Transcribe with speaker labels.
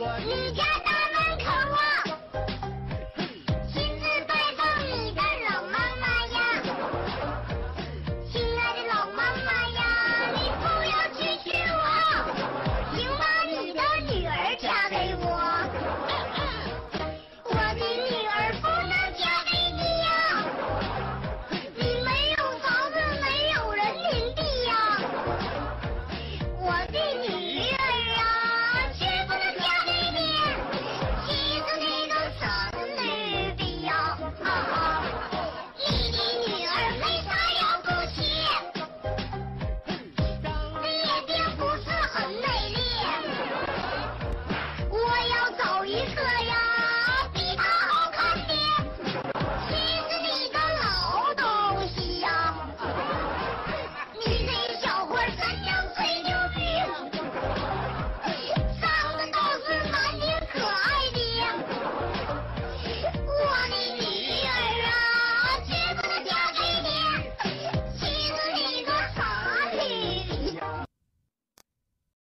Speaker 1: 你家大门口啊